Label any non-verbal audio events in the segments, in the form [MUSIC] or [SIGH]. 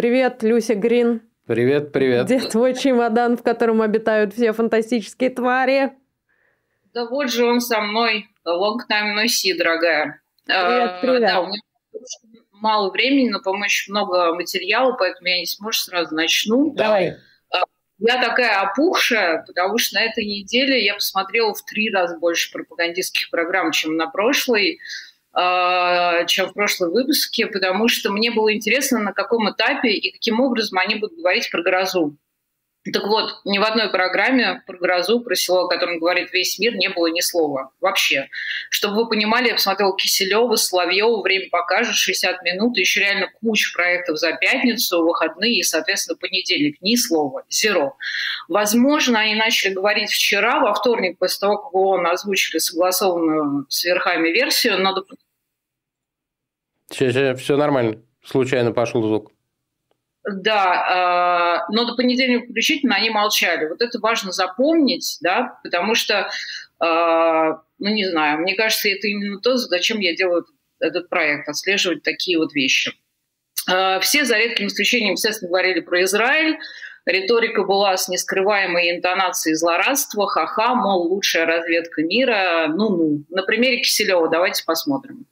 Привет, Люся Грин. Привет, привет. Где твой чемодан, в котором обитают все фантастические твари? Да вот же он со мной. Long time no see, дорогая. Привет, привет. Да, у меня мало времени, но, по-моему, еще много материала, поэтому я не сможешь сразу начну. Давай. Я такая опухшая, потому что на этой неделе я посмотрела в три раза больше пропагандистских программ, чем на прошлой, чем в прошлом выпуске, потому что мне было интересно, на каком этапе и каким образом они будут говорить про грозу. Так вот, ни в одной программе про грозу, про село, о котором говорит весь мир, не было ни слова вообще. Чтобы вы понимали, я посмотрела Киселева, Соловьева, «Время покажет», 60 минут, еще реально куча проектов за пятницу, выходные и, соответственно, понедельник. Ни слова, зеро. Возможно, они начали говорить вчера, во вторник, после того, как ООН озвучили согласованную с верхами версию, надо... Все, все нормально. Случайно пошел звук. Да, э, но до понедельника включительно они молчали. Вот это важно запомнить, да, потому что, э, ну не знаю, мне кажется, это именно то, зачем я делаю этот проект, отслеживать такие вот вещи. Э, все, за редким исключением, естественно, говорили про Израиль. Риторика была с нескрываемой интонацией злорадства, ха-ха, мол, лучшая разведка мира, ну-ну. На примере Киселева давайте посмотрим.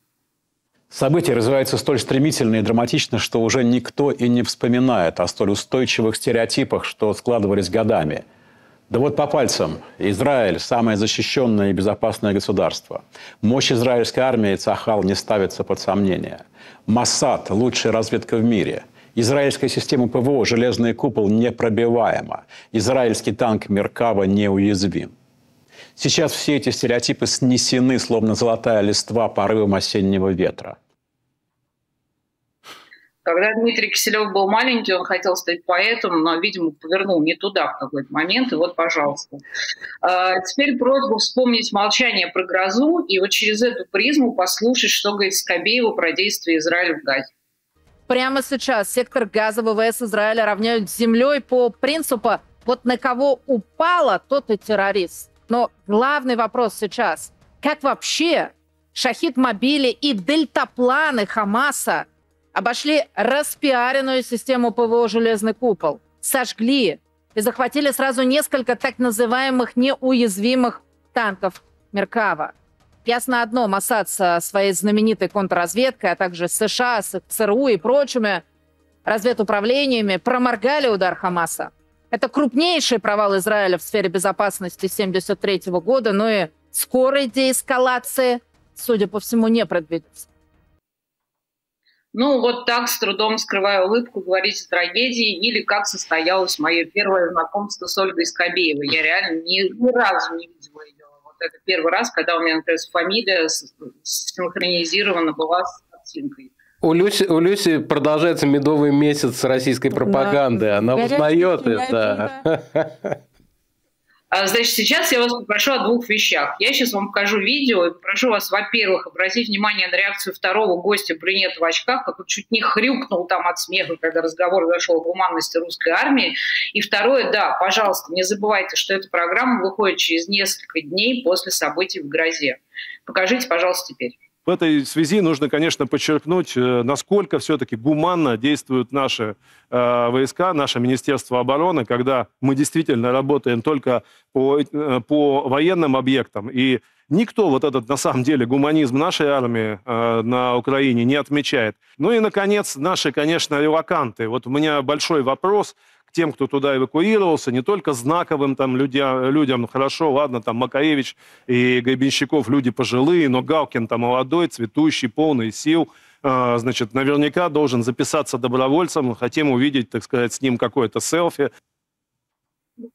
События развиваются столь стремительно и драматично, что уже никто и не вспоминает о столь устойчивых стереотипах, что складывались годами. Да вот по пальцам. Израиль – самое защищенное и безопасное государство. Мощь израильской армии Цахал не ставится под сомнение. Массад – лучшая разведка в мире. Израильская система ПВО «Железный купол» непробиваема. Израильский танк Меркава неуязвим. Сейчас все эти стереотипы снесены, словно золотая листва порывом осеннего ветра. Когда Дмитрий Киселев был маленький, он хотел стать поэтом, но, видимо, повернул не туда в какой-то момент, и вот, пожалуйста. А, теперь просьба вспомнить молчание про грозу и вот через эту призму послушать, что говорит Скобеева про действия Израиля в Газе. Прямо сейчас сектор газа ВВС Израиля равняют с землей по принципу «вот на кого упало, тот и террорист». Но главный вопрос сейчас, как вообще шахид-мобили и дельтапланы Хамаса обошли распиаренную систему ПВО «Железный купол», сожгли и захватили сразу несколько так называемых неуязвимых танков Меркава. Ясно одно, Масад со своей знаменитой контрразведкой, а также США, с ЦРУ и прочими разведуправлениями проморгали удар Хамаса. Это крупнейший провал Израиля в сфере безопасности 1973 года, но и скорой деэскалации, судя по всему, не предвидится. Ну, вот так, с трудом скрывая улыбку, говорить о трагедии, или как состоялось мое первое знакомство с Ольгой Скобеевой. Я реально ни, ни разу не видела ее. Вот это первый раз, когда у меня, например, фамилия синхронизирована была с картинкой. У Люси, у Люси продолжается медовый месяц российской пропаганды. Да. Она узнает это. А, значит, сейчас я вас попрошу о двух вещах. Я сейчас вам покажу видео и попрошу вас, во-первых, обратить внимание на реакцию второго гостя брюнета в очках, как он чуть не хрюкнул там от смеха, когда разговор зашел о гуманности русской армии. И второе, да, пожалуйста, не забывайте, что эта программа выходит через несколько дней после событий в Грозе. Покажите, пожалуйста, теперь. В этой связи нужно, конечно, подчеркнуть, э, насколько все-таки гуманно действуют наши э, войска, наше Министерство обороны, когда мы действительно работаем только по, э, по военным объектам. И никто вот этот, на самом деле, гуманизм нашей армии э, на Украине не отмечает. Ну и, наконец, наши, конечно, релаканты. Вот у меня большой вопрос – к тем, кто туда эвакуировался, не только знаковым там людям, людям хорошо, ладно, там Макаевич и Гайбенщиков люди пожилые, но Галкин там молодой, цветущий, полный сил, а, значит, наверняка должен записаться добровольцем, хотим увидеть, так сказать, с ним какое-то селфи.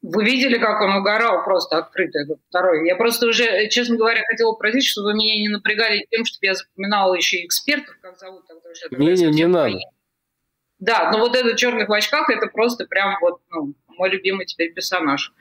Вы видели, как он угорал просто открыто, этот второй? Я просто уже, честно говоря, хотела просить, чтобы вы меня не напрягали тем, чтобы я запоминала еще экспертов, как зовут. Не, не, не надо. Да, но вот этот в очках это просто прям вот ну, мой любимый теперь персонаж.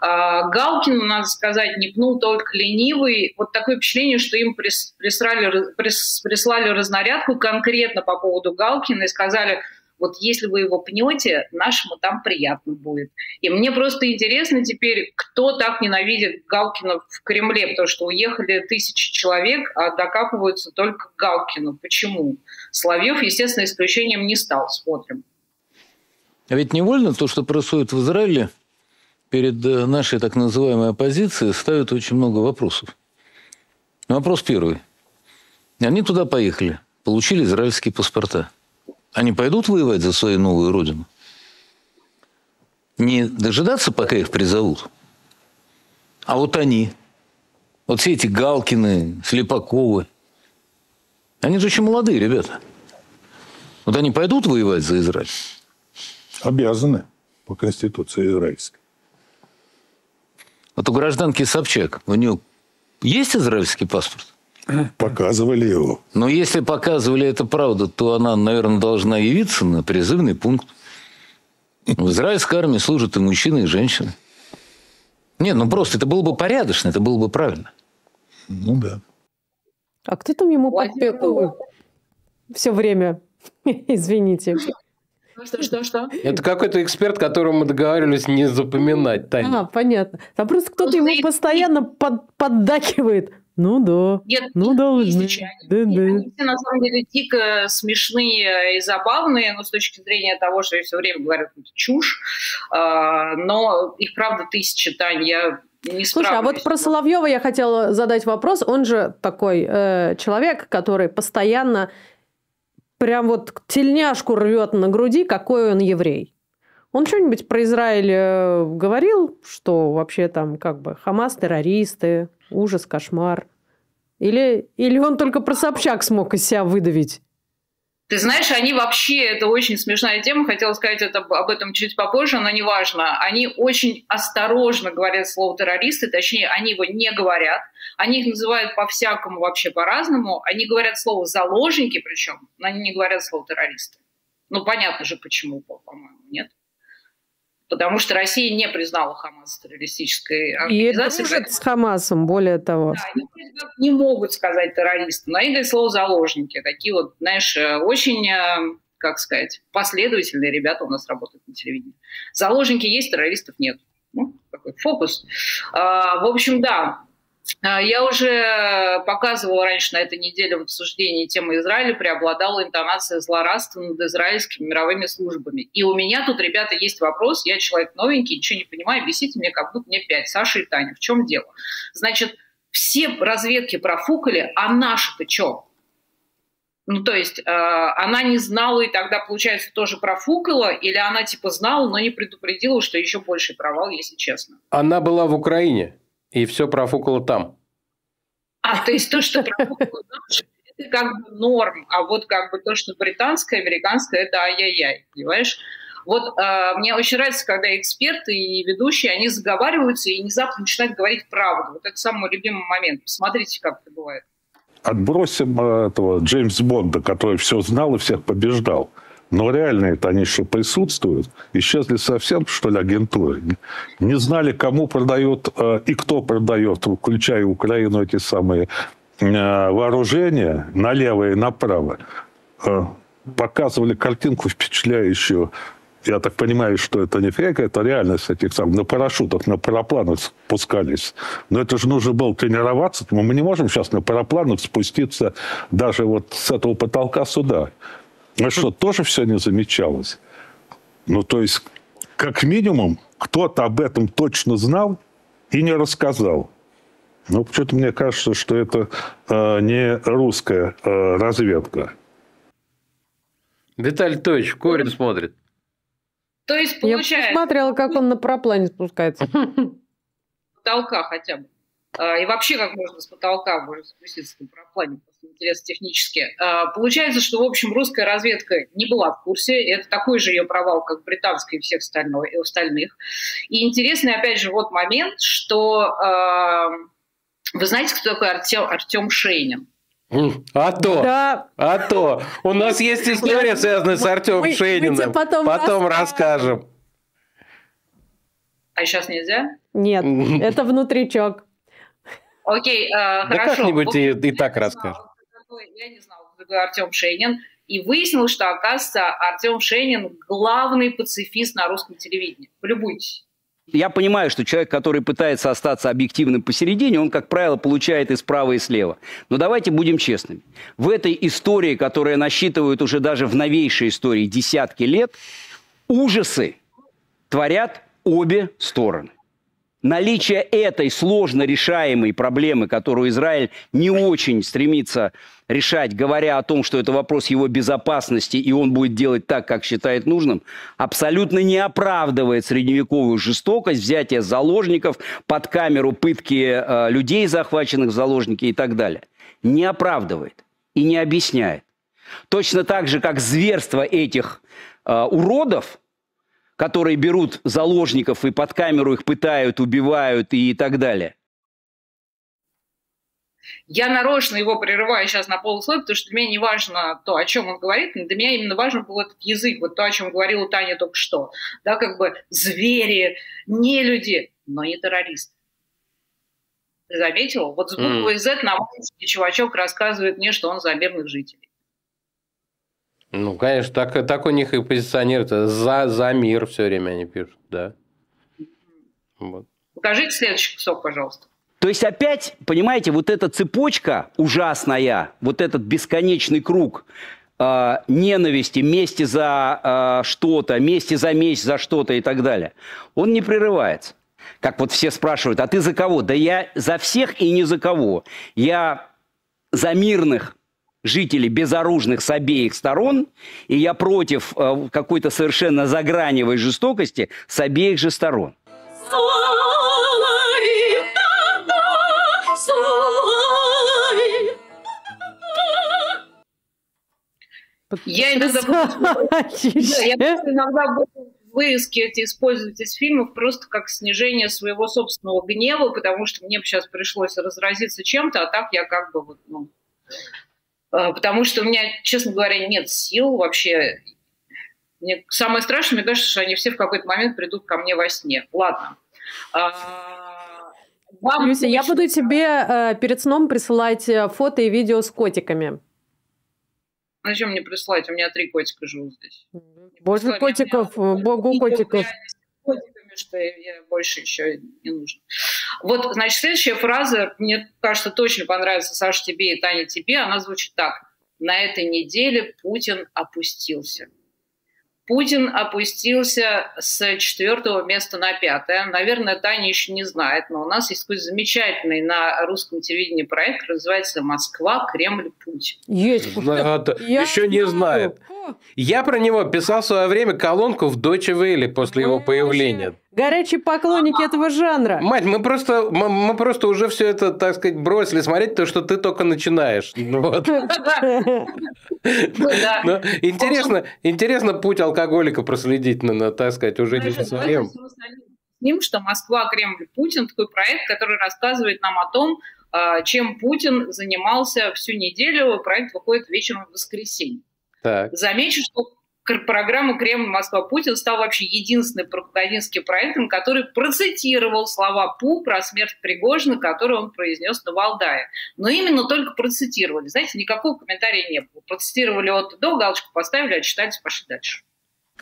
А, Галкин, надо сказать, не пнул только ленивый. Вот такое впечатление, что им прислали, прислали разнарядку конкретно по поводу Галкина и сказали, вот если вы его пнете, нашему там приятно будет. И мне просто интересно теперь, кто так ненавидит Галкина в Кремле, потому что уехали тысячи человек, а докапываются только Галкину. Почему? Соловьев, естественно, исключением не стал. Смотрим. А ведь невольно то, что происходит в Израиле, перед э, нашей так называемой оппозицией ставит очень много вопросов. Вопрос первый. Они туда поехали, получили израильские паспорта. Они пойдут воевать за свою новую родину? Не дожидаться, пока их призовут? А вот они, вот все эти Галкины, Слепаковы, они же очень молодые ребята. Вот они пойдут воевать за Израиль? Обязаны по Конституции израильской. Вот у гражданки Собчак, у нее есть израильский паспорт? Показывали его. Но если показывали это правда, то она, наверное, должна явиться на призывный пункт. В израильской армии служат и мужчины, и женщины. Нет, ну просто это было бы порядочно, это было бы правильно. Ну да. А кто там ему подпел все время? [LAUGHS] Извините. Что, что, что? Это какой-то эксперт, которому мы договаривались не запоминать, Таня. А, понятно. Там просто кто-то ему постоянно под, поддакивает. Ну да. Нет, ну должны. Да, да. Они все на самом деле дико смешные и забавные, но с точки зрения того, что я все время говорю какую-то чушь. А, но их правда тысячи, Тань, я не Слушай, а вот про Соловьева я хотела задать вопрос. Он же такой э, человек, который постоянно прям вот тельняшку рвет на груди, какой он еврей. Он что-нибудь про Израиль э, говорил, что вообще там как бы Хамас террористы, ужас, кошмар? Или, или он только про Собчак смог из себя выдавить? Ты знаешь, они вообще, это очень смешная тема, хотела сказать это, об этом чуть попозже, но неважно. Они очень осторожно говорят слово террористы, точнее, они его не говорят. Они их называют по-всякому, вообще по-разному. Они говорят слово заложники, причем, но они не говорят слово террористы. Ну, понятно же, почему, по-моему, нет? Потому что Россия не признала Хамас террористической организацией. И дружит с Хамасом, более того. Да, они не могут сказать террористы, но они говорят слово заложники. Такие вот, знаешь, э, очень, э, как сказать, последовательные ребята у нас работают на телевидении. Заложники есть, террористов нет. Ну, такой фокус. А, в общем, да, я уже показывала раньше на этой неделе в обсуждении темы Израиля, преобладала интонация злорадства над израильскими мировыми службами. И у меня тут, ребята, есть вопрос. Я человек новенький, ничего не понимаю, объясните мне, как будто мне пять. Саша и Таня, в чем дело? Значит, все разведки профукали, а наши-то что? Ну, то есть э, она не знала и тогда, получается, тоже профукала, или она типа знала, но не предупредила, что еще больше провал, если честно? Она была в Украине. И все профукало там. А, то есть то, что профукало там, это как бы норм, а вот как бы то, что британское, американское, это ай-яй-яй, понимаешь? Вот э, мне очень нравится, когда эксперты и ведущие, они заговариваются и внезапно начинают говорить правду. Вот это самый любимый момент. Посмотрите, как это бывает. Отбросим э, этого Джеймса Бонда, который все знал и всех побеждал. Но реально это они еще присутствуют. Исчезли совсем, что ли, агентуры. Не знали, кому продают э, и кто продает, включая Украину, эти самые э, вооружения налево и направо. Э, показывали картинку впечатляющую. Я так понимаю, что это не фейк, это реальность этих самых. На парашютах, на парапланах спускались. Но это же нужно было тренироваться. Мы не можем сейчас на парапланах спуститься даже вот с этого потолка сюда. А что, тоже все не замечалось? Ну, то есть, как минимум, кто-то об этом точно знал и не рассказал. Ну, почему-то мне кажется, что это э, не русская э, разведка. Виталий Тович, Корин смотрит. То есть, получается... Я посмотрела, как он на проплане спускается. Потолка хотя бы. А, и вообще, как можно с потолка можно спуститься на параплане, интересно технически. А, получается, что, в общем, русская разведка не была в курсе. Это такой же ее провал, как британская и всех остальных. И остальных. И интересный, опять же, вот момент, что а, вы знаете, кто такой Артем, Артем Шейнин? А то, да. а то. У нас есть история, связанная с Артемом Шейниным. потом, потом расскажем. А сейчас нельзя? Нет, [LAUGHS] это внутричок. Окей, э, да хорошо. как-нибудь и, и так расскажем. Я не знал, кто такой Артем Шейнин. И выяснилось, что, оказывается, Артем Шейнин главный пацифист на русском телевидении. Полюбуйтесь. Я понимаю, что человек, который пытается остаться объективным посередине, он, как правило, получает и справа, и слева. Но давайте будем честными. В этой истории, которая насчитывает уже даже в новейшей истории десятки лет, ужасы творят обе стороны. Наличие этой сложно решаемой проблемы, которую Израиль не очень стремится решать, говоря о том, что это вопрос его безопасности, и он будет делать так, как считает нужным, абсолютно не оправдывает средневековую жестокость, взятие заложников, под камеру пытки э, людей, захваченных в заложники и так далее. Не оправдывает и не объясняет. Точно так же, как зверство этих э, уродов, которые берут заложников и под камеру их пытают, убивают и так далее – я нарочно его прерываю сейчас на полусловие, потому что для меня не важно то, о чем он говорит, для меня именно важен был этот язык, вот то, о чем говорила Таня только что. Да, как бы звери, не люди, но не террористы. Ты заметил? Вот с буквой Z на чувачок рассказывает мне, что он за мирных жителей. Ну, конечно, так, так у них и позиционируют. За, за мир все время они пишут, да. Вот. Покажите следующий кусок, пожалуйста. То есть опять, понимаете, вот эта цепочка ужасная, вот этот бесконечный круг э, ненависти, мести за э, что-то, мести за месть за что-то и так далее, он не прерывается. Как вот все спрашивают, а ты за кого? Да я за всех и не за кого. Я за мирных жителей безоружных с обеих сторон, и я против э, какой-то совершенно заграневой жестокости с обеих же сторон. Я иногда, я иногда буду вырезки эти использовать из фильмов просто как снижение своего собственного гнева, потому что мне сейчас пришлось разразиться чем-то, а так я как бы вот, ну, потому что у меня, честно говоря, нет сил вообще. Мне самое страшное, мне кажется, что они все в какой-то момент придут ко мне во сне. Ладно. А, вам Люся, я буду тебе э, перед сном присылать э, фото и видео с котиками. Зачем мне прислать? У меня три котика живут здесь. Боже котиков, богу котиков. Котиками, что я больше еще не нужно. Вот, значит, следующая фраза, мне кажется, точно понравится Саша тебе и Таня тебе. Она звучит так. На этой неделе Путин опустился. Путин опустился с четвертого места на пятое. Наверное, Таня еще не знает, но у нас есть какой-то замечательный на русском телевидении проект, называется «Москва, Кремль, Путь». Есть. Еще не знает. Я про него писал в свое время колонку в Deutsche Welle после его появления. Горячие поклонники этого жанра. Мать, мы просто, мы, мы просто уже все это, так сказать, бросили смотреть, то, что ты только начинаешь. Ну вот. [LAUGHS] Ну, интересно, интересно путь алкоголика проследить, так сказать, уже не по своим. С ним, что Москва, Кремль, Путин, такой проект, который рассказывает нам о том, а, чем Путин занимался всю неделю. Проект выходит вечером в воскресенье. Так. Замечу, что программа «Кремль, Москва, Путин» стал вообще единственным пропагандистским проектом, который процитировал слова Пу про смерть Пригожина, которые он произнес на Валдае. Но именно только процитировали. Знаете, никакого комментария не было. Процитировали от до, галочку поставили, отчитались, пошли дальше.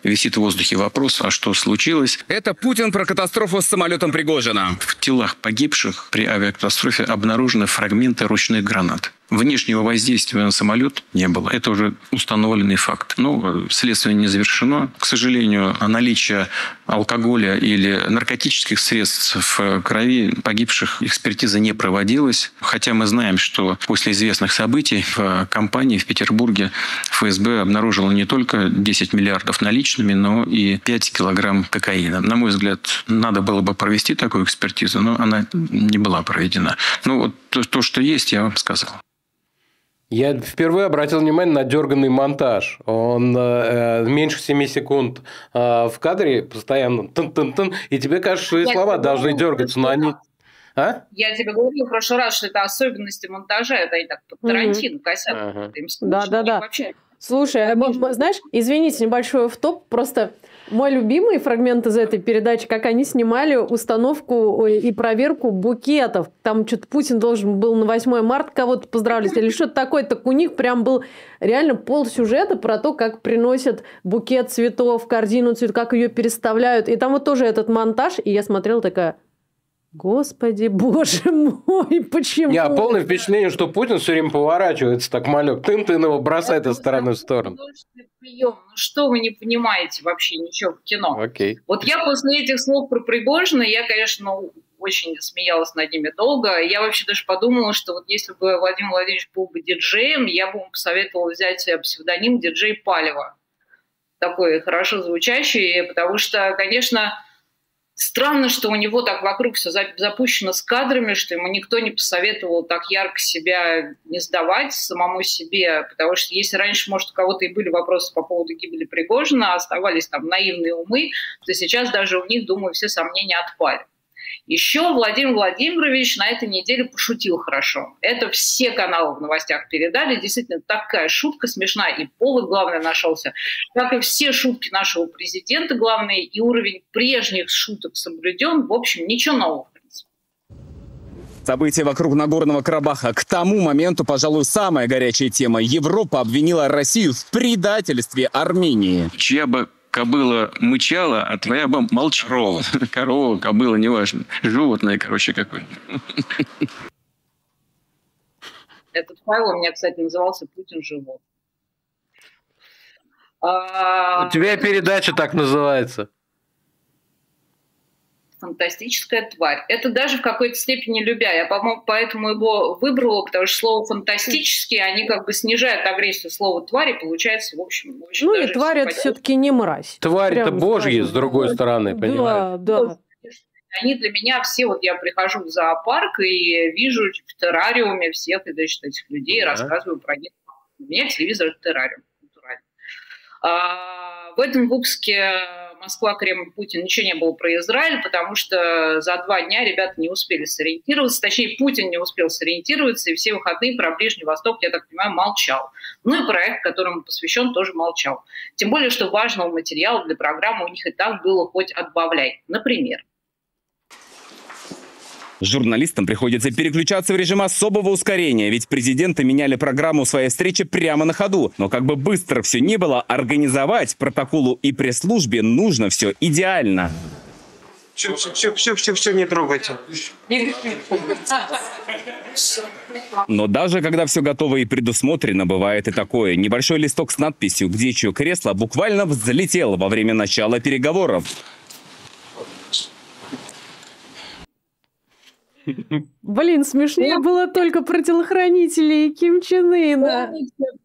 Висит в воздухе вопрос, а что случилось? Это Путин про катастрофу с самолетом Пригожина. В телах погибших при авиакатастрофе обнаружены фрагменты ручных гранат. Внешнего воздействия на самолет не было. Это уже установленный факт. Но следствие не завершено. К сожалению, наличие алкоголя или наркотических средств в крови погибших экспертиза не проводилась. Хотя мы знаем, что после известных событий в компании в Петербурге ФСБ обнаружило не только 10 миллиардов наличными, но и 5 килограмм кокаина. На мой взгляд, надо было бы провести такую экспертизу, но она не была проведена. Ну вот то что есть, я вам сказал. Я впервые обратил внимание на дерганный монтаж. Он э, меньше 7 секунд э, в кадре постоянно тын -тын -тын, и тебе кажется, что и слова должны дергаться, но они... А? Я тебе говорила в прошлый раз, что это особенности монтажа, это и так под Тарантино mm-hmm. косят. Ага. Да, да, да. Слушай, а, знаешь, извините, небольшой в топ просто мой любимый фрагмент из этой передачи, как они снимали установку и проверку букетов. Там что-то Путин должен был на 8 марта кого-то поздравлять или что-то такое. Так у них прям был реально пол сюжета про то, как приносят букет цветов, корзину цветов, как ее переставляют. И там вот тоже этот монтаж. И я смотрела такая, Господи, [LAUGHS] боже мой, почему? Не, а полное впечатление, что Путин все время поворачивается так малек. Тын-тын его бросает из стороны в сторону. Прием. Ну что вы не понимаете вообще ничего в кино? Окей. Вот я после этих слов про Пригожина, я, конечно, очень смеялась над ними долго. Я вообще даже подумала, что вот если бы Владимир Владимирович был бы диджеем, я бы ему посоветовала взять псевдоним диджей Палева. Такой хорошо звучащий, потому что, конечно, Странно, что у него так вокруг все запущено с кадрами, что ему никто не посоветовал так ярко себя не сдавать самому себе, потому что если раньше, может, у кого-то и были вопросы по поводу гибели Пригожина, оставались там наивные умы, то сейчас даже у них, думаю, все сомнения отпали. Еще Владимир Владимирович на этой неделе пошутил хорошо. Это все каналы в новостях передали. Действительно, такая шутка смешная. И повод, главное, нашелся. Как и все шутки нашего президента, главное, и уровень прежних шуток соблюден. В общем, ничего нового. События вокруг Нагорного Карабаха. К тому моменту, пожалуй, самая горячая тема. Европа обвинила Россию в предательстве Армении. Чья бы кобыла мычала, а твоя бы молчала. Корова. [LAUGHS] Корова, кобыла, неважно. Животное, короче, какое. Этот файл у меня, кстати, назывался «Путин живот». А... У тебя передача так называется фантастическая тварь. Это даже в какой-то степени любя. Я, по-моему, поэтому его выбрала, потому что слово фантастические, они как бы снижают агрессию слова твари, получается, в общем, очень Ну и тварь это все-таки не мразь. Тварь это божья, с другой стороны, понимаешь? Да, да. Они для меня все, вот я прихожу в зоопарк и вижу в террариуме всех значит, этих людей, да. рассказываю про них. У меня телевизор это террариум. А, в этом выпуске Москва, Кремль, Путин ничего не было про Израиль, потому что за два дня ребята не успели сориентироваться, точнее, Путин не успел сориентироваться, и все выходные про Ближний Восток, я так понимаю, молчал. Ну и проект, которому посвящен, тоже молчал. Тем более, что важного материала для программы у них и так было хоть отбавляй. Например, Журналистам приходится переключаться в режим особого ускорения, ведь президенты меняли программу своей встречи прямо на ходу. Но как бы быстро все не было, организовать протоколу и пресс-службе нужно все идеально. Все, все, все, все, все, не трогайте. Но даже когда все готово и предусмотрено, бывает и такое. Небольшой листок с надписью где чье кресло буквально взлетел во время начала переговоров. Блин, смешнее было только про телохранителей Ким Чен Ына.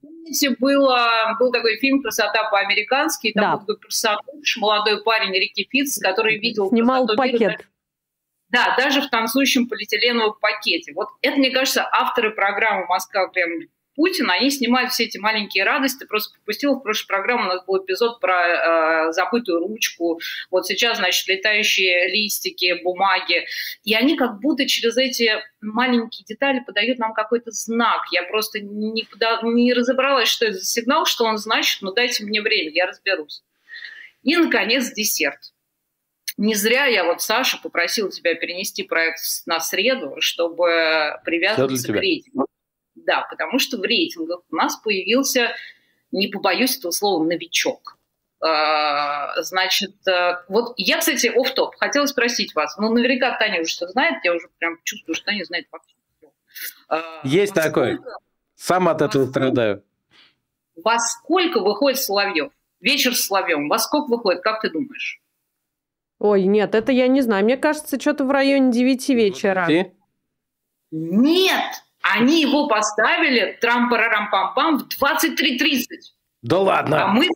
Помните, было, был такой фильм «Красота по-американски», там да. был такой персонаж, молодой парень Рики Фитц, который видел... Снимал пакет. Мира, да, даже в танцующем полиэтиленовом пакете. Вот это, мне кажется, авторы программы «Москва прям Путина, они снимают все эти маленькие радости. Просто пропустил в прошлой программе, у нас был эпизод про э, забытую ручку. Вот сейчас, значит, летающие листики, бумаги. И они как будто через эти маленькие детали подают нам какой-то знак. Я просто не, не разобралась, что это за сигнал, что он значит, но дайте мне время, я разберусь. И, наконец, десерт. Не зря я вот, Саша, попросила тебя перенести проект на среду, чтобы привязываться к рейтингу. Да, потому что в рейтингах у нас появился, не побоюсь этого слова, новичок. А, значит, э, вот я, кстати, оф топ хотела спросить вас. Ну, наверняка Таня уже что знает, я уже прям чувствую, что Таня знает вообще все. А, Есть такой. Сам от этого страдаю. Во сколько выходит Соловьев? Вечер с Соловьем. Во сколько выходит, как ты думаешь? Ой, нет, это я не знаю. Мне кажется, что-то в районе 9 вечера. Нет! Они его поставили трам-парарам-пам-пам в 23.30. Да ладно. А мы...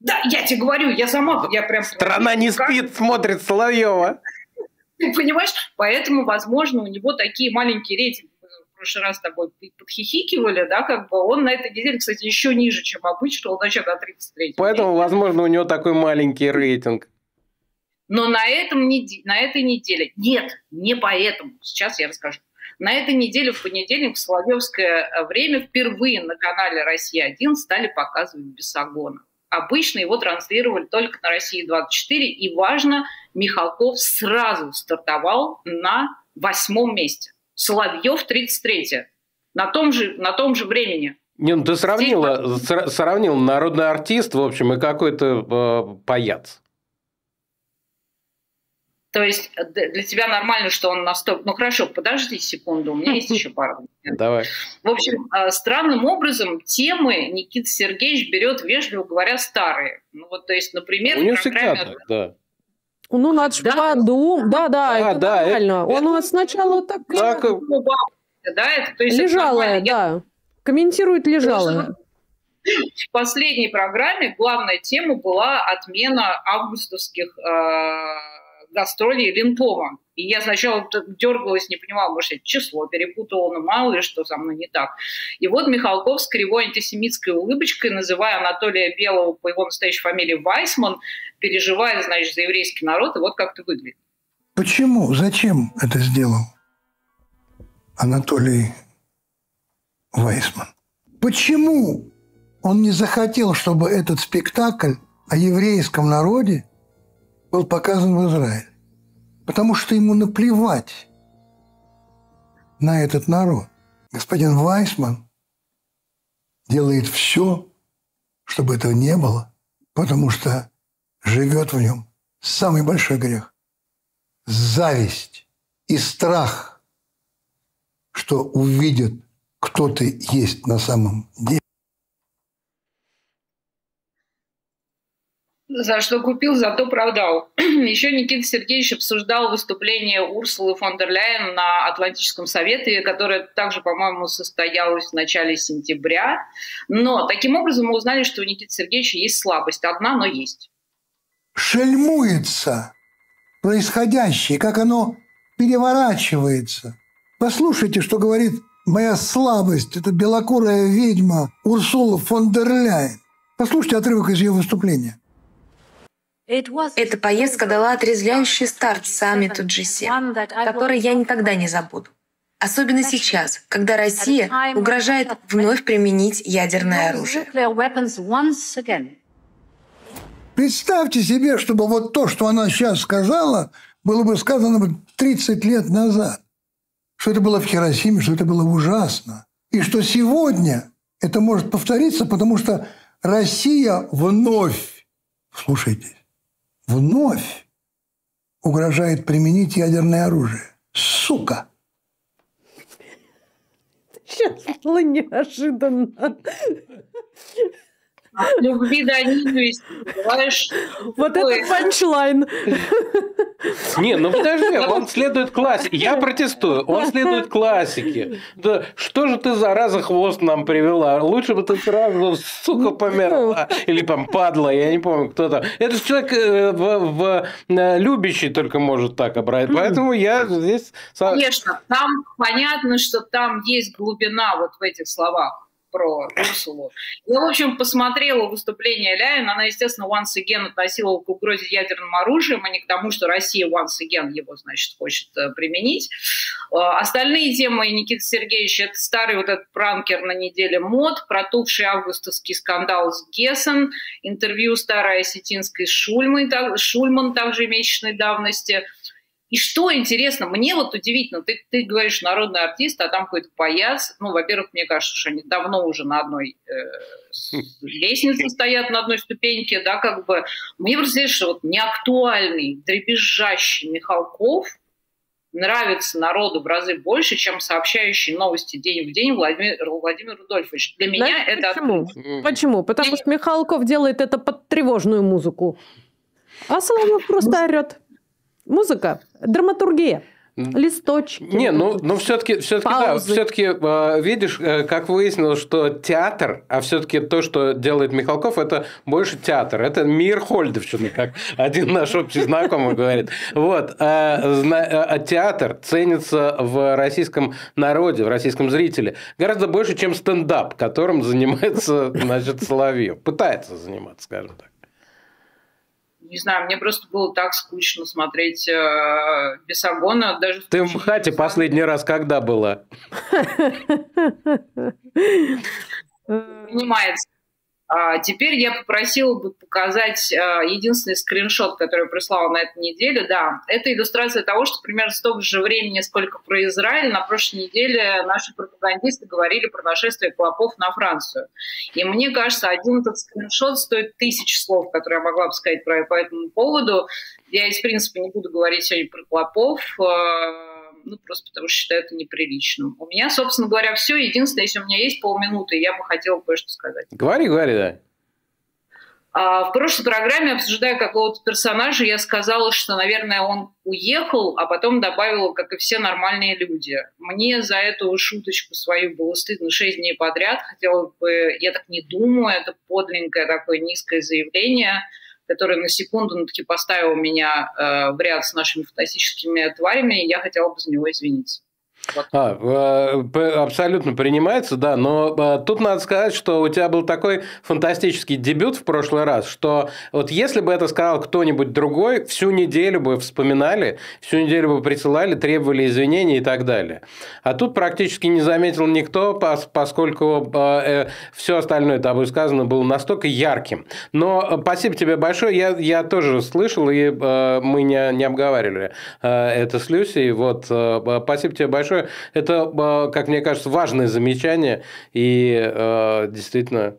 Да, я тебе говорю, я сама, я прям... Страна не спит, смотрит Соловьева. [LAUGHS] Ты понимаешь? Поэтому, возможно, у него такие маленькие рейтинги. В прошлый раз с тобой подхихикивали, да, как бы он на этой неделе, кстати, еще ниже, чем обычно, он начал на 33 Поэтому, возможно, у него такой маленький рейтинг. Но на, этом, на этой неделе нет, не поэтому. Сейчас я расскажу. На этой неделе, в понедельник, в Соловьевское э, время впервые на канале «Россия-1» стали показывать Бесогона. Обычно его транслировали только на «России-24», и важно, Михалков сразу стартовал на восьмом месте. Соловьев 33 на том же, на том же времени. Не, ну ты сравнила, сравнил народный артист, в общем, и какой-то э, паяц. То есть для тебя нормально, что он настолько... Ну хорошо, подожди секунду, у меня есть [LAUGHS] еще пара. Давай. В общем, странным образом темы Никита Сергеевич берет, вежливо говоря, старые. Ну вот, то есть, например... У него всегда так, да. Ну, надо же да? подумать. Да, да, а, это да, нормально. Это, Он у нас сначала так... так да, это, то есть лежалое, да. Я... Комментирует лежалое. В последней программе главная тема была отмена августовских э, гастролей Линтома. И я сначала дергалась, не понимала, может, я число перепутала, но мало ли что со мной не так. И вот Михалков с кривой антисемитской улыбочкой, называя Анатолия Белого по его настоящей фамилии Вайсман, переживает, значит, за еврейский народ, и вот как это выглядит. Почему? Зачем это сделал Анатолий Вайсман? Почему он не захотел, чтобы этот спектакль о еврейском народе был показан в Израиле? Потому что ему наплевать на этот народ. Господин Вайсман делает все, чтобы этого не было, потому что живет в нем самый большой грех – зависть и страх, что увидят, кто ты есть на самом деле. За что купил, зато продал. [CLEARS THROAT] Еще Никита Сергеевич обсуждал выступление Урсулы фон дер Ляйен на Атлантическом совете, которое также, по-моему, состоялось в начале сентября. Но таким образом мы узнали, что у Никиты Сергеевича есть слабость. Одна, но есть шельмуется происходящее, как оно переворачивается. Послушайте, что говорит моя слабость, это белокурая ведьма Урсула фон дер Ляйен. Послушайте отрывок из ее выступления. Эта поездка дала отрезвляющий старт саммиту G7, который я никогда не забуду. Особенно сейчас, когда Россия угрожает вновь применить ядерное оружие. Представьте себе, чтобы вот то, что она сейчас сказала, было бы сказано бы 30 лет назад. Что это было в Хиросиме, что это было ужасно. И что сегодня это может повториться, потому что Россия вновь, слушайте, вновь угрожает применить ядерное оружие. Сука! Сейчас было неожиданно. Любви до ненависти, понимаешь? Вот это панчлайн. Не, ну подожди, он следует классике. Я протестую, он следует классике. Да что же ты, зараза, хвост нам привела? Лучше бы ты сразу, сука, померла. Или там падла, я не помню, кто там. Это человек э, в, в, э, любящий только может так обратить. Поэтому я здесь... Конечно, там понятно, что там есть глубина вот в этих словах про Урсулу. Я, в общем, посмотрела выступление Ляйн. Она, естественно, once again относила к угрозе ядерным оружием, а не к тому, что Россия once again его, значит, хочет э, применить. Э, остальные темы Никиты Сергеевича – это старый вот этот пранкер на неделе мод, протухший августовский скандал с Гессен, интервью старой осетинской Шульман, Шульман также месячной давности – и что интересно, мне вот удивительно, ты, ты говоришь народный артист, а там какой-то паяц. Ну, во-первых, мне кажется, что они давно уже на одной э, лестнице стоят, на одной ступеньке, да, как бы. Мне просто что вот неактуальный, дребезжащий Михалков нравится народу в разы больше, чем сообщающий новости день в день Владимир, Владимир Рудольфович. Для меня Знаете, это... Почему? Почему? Потому что Михалков делает это под тревожную музыку. А Соломов просто орет. Музыка, драматургия. Листочки. Не, ну, но все-таки, все-таки, да, все-таки э, видишь, э, как выяснилось, что театр, а все-таки то, что делает Михалков, это больше театр, это мир Хольдовщины, как один наш общий знакомый говорит. Вот, а, а театр ценится в российском народе, в российском зрителе гораздо больше, чем стендап, которым занимается, значит, Соловьев, пытается заниматься, скажем так не знаю, мне просто было так скучно смотреть э, Бесогона. Даже Ты в хате последний раз когда была? Понимается. А теперь я попросила бы показать а, единственный скриншот, который я прислала на этой неделе. Да, это иллюстрация того, что примерно столько же времени, сколько про Израиль, на прошлой неделе наши пропагандисты говорили про нашествие клопов на Францию. И мне кажется, один этот скриншот стоит тысяч слов, которые я могла бы сказать про, по этому поводу. Я из принципа не буду говорить сегодня про клопов, а, ну, просто потому что считаю это неприличным. У меня, собственно говоря, все. Единственное, если у меня есть полминуты, я бы хотела кое-что сказать. Говори, говори, да. А, в прошлой программе, обсуждая какого-то персонажа, я сказала, что, наверное, он уехал, а потом добавила, как и все нормальные люди. Мне за эту шуточку свою было стыдно шесть дней подряд. Хотела бы, я так не думаю, это подлинное такое низкое заявление – который на секунду ну, таки поставил меня э, в ряд с нашими фантастическими тварями, и я хотела бы за него извиниться. А, э, абсолютно принимается, да, но э, тут надо сказать, что у тебя был такой фантастический дебют в прошлый раз, что вот если бы это сказал кто-нибудь другой, всю неделю бы вспоминали, всю неделю бы присылали, требовали извинений и так далее. А тут практически не заметил никто, поскольку э, все остальное тобой сказано было настолько ярким. Но спасибо тебе большое, я, я тоже слышал, и мы не, не обговаривали это с Люсей, вот, спасибо тебе большое большое. Это, а, как мне кажется, важное замечание. И э, действительно,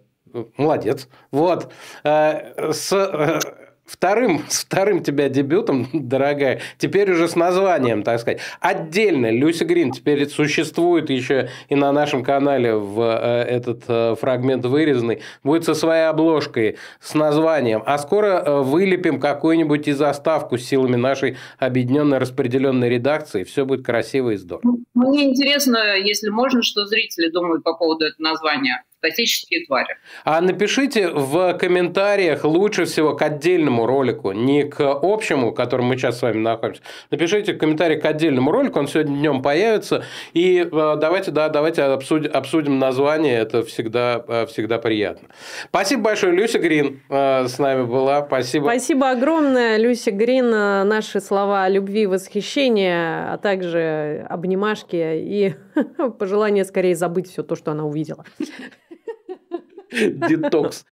молодец. Вот. Э, с э, вторым, [LAUGHS] с вторым тебя дебютом, дорогая, теперь уже с названием, так сказать. Отдельно Люси Грин теперь существует еще и на нашем канале в э, этот э, фрагмент вырезанный. Будет со своей обложкой, с названием. А скоро э, вылепим какую-нибудь и заставку с силами нашей объединенной распределенной редакции. Все будет красиво и здорово. Мне интересно, если можно, что зрители думают по поводу этого названия фантастические твари. А напишите в комментариях лучше всего к отдельному ролику, не к общему, которым мы сейчас с вами находимся. Напишите комментарий к отдельному ролику, он сегодня днем появится. И э, давайте, да, давайте обсудим, обсудим название, это всегда, э, всегда приятно. Спасибо большое, Люся Грин э, с нами была. Спасибо. Спасибо огромное, Люся Грин. Наши слова любви восхищения, а также обнимашки и [LAUGHS] пожелание скорее забыть все то, что она увидела. Детокс.